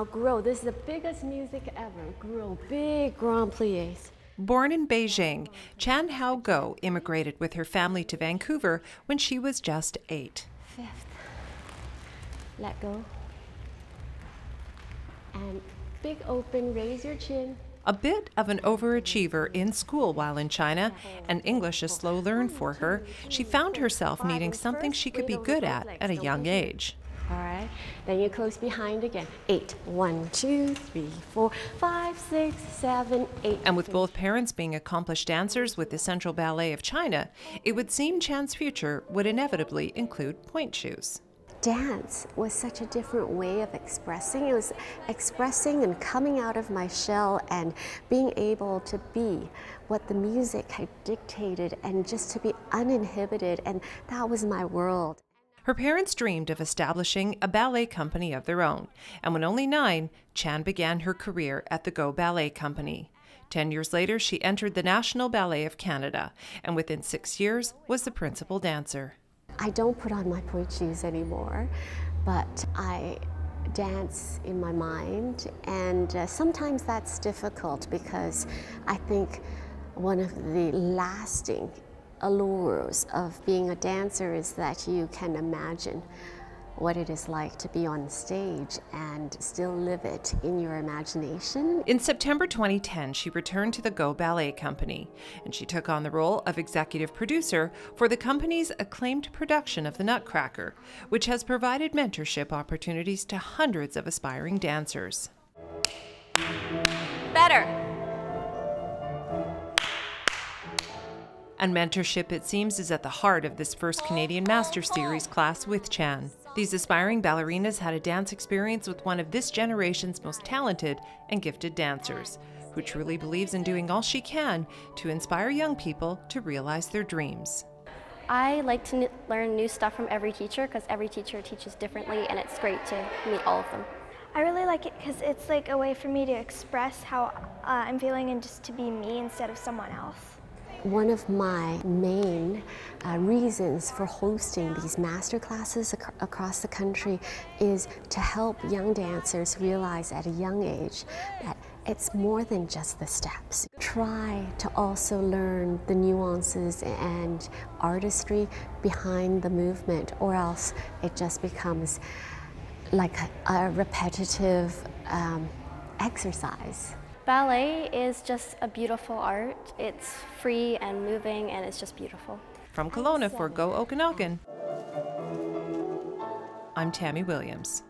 now Gros. This is the biggest music ever. Gros, big grand plies. Born in Beijing, Chan Hon Goh immigrated with her family to Vancouver when she was just eight. Fifth. Let go. And big open, raise your chin. A bit of an overachiever in school while in China, and English a slow learn for her, she found herself needing something she could be good at at a young age. All right. Then you close behind again. Eight. One, two, three, four, five, six, seven, eight. And with both parents being accomplished dancers with the Central Ballet of China, it would seem Chan's future would inevitably include pointe shoes dance was such a different way of expressing. It was expressing and coming out of my shell and being able to be what the music had dictated and just to be uninhibited. And that was my world. Her parents dreamed of establishing a ballet company of their own, and when only nine, Chan began her career at the Goh Ballet Company. Ten years later, she entered the National Ballet of Canada, and within six years was the principal dancer. I don't put on my pointe shoes anymore, but I dance in my mind, and uh, sometimes that's difficult because I think one of the lasting allures of being a dancer is that you can imagine what it is like to be on stage and still live it in your imagination. In September 2010, she returned to the Goh Ballet Company and she took on the role of executive producer for the company's acclaimed production of The Nutcracker, which has provided mentorship opportunities to hundreds of aspiring dancers. Better. And mentorship, it seems, is at the heart of this first Canadian Master Series class with Chan. These aspiring ballerinas had a dance experience with one of this generation's most talented and gifted dancers, who truly believes in doing all she can to inspire young people to realize their dreams. I like to learn new stuff from every teacher because every teacher teaches differently and it's great to meet all of them. I really like it because it's like a way for me to express how uh, I'm feeling and just to be me instead of someone else. One of my main uh, reasons for hosting these master classes ac across the country is to help young dancers realize at a young age that it's more than just the steps. Try to also learn the nuances and artistry behind the movement or else it just becomes like a, a repetitive um, exercise. Ballet is just a beautiful art. It's free and moving and it's just beautiful. From Kelowna for Go Okanagan, I'm Tamie Williams.